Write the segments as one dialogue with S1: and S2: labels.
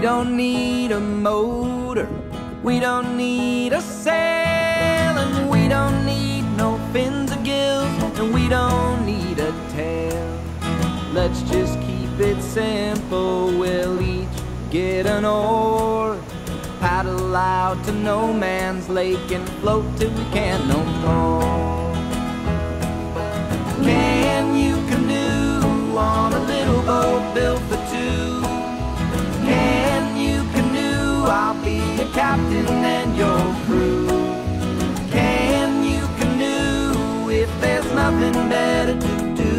S1: We don't need a motor, we don't need a sail, and we don't need no fins or gills, and we don't need a tail. Let's just keep it simple, we'll each get an oar. Paddle out to no man's lake and float till we can't no nothing better to do?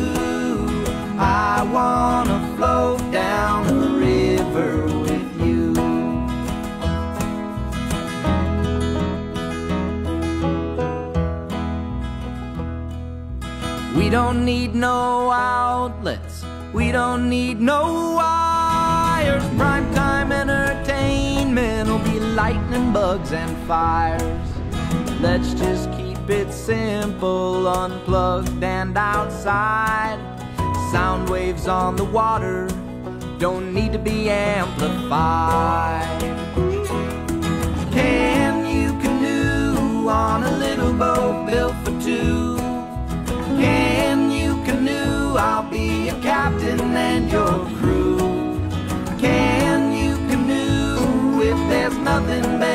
S1: I wanna float down the river with you. We don't need no outlets. We don't need no wires. Primetime entertainment will be lightning, bugs, and fires. Let's just keep it simple, unplugged and outside. Sound waves on the water don't need to be amplified. Can you canoe on a little boat built for two? Can you canoe? I'll be your captain and your crew. Can you canoe if there's nothing better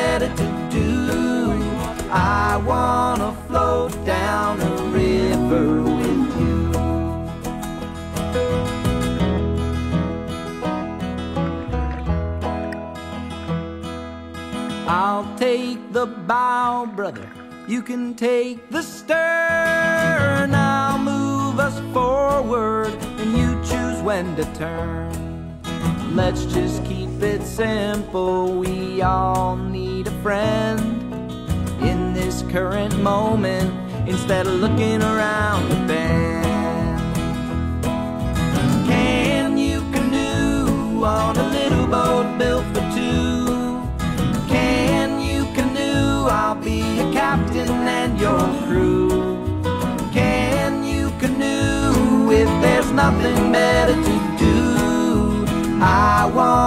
S1: I'll take the bow, brother. You can take the stern. I'll move us forward, and you choose when to turn. Let's just keep it simple. We all need a friend in this current moment instead of looking around the bend. Be your captain and your crew. Can you canoe if there's nothing better to do? I wanna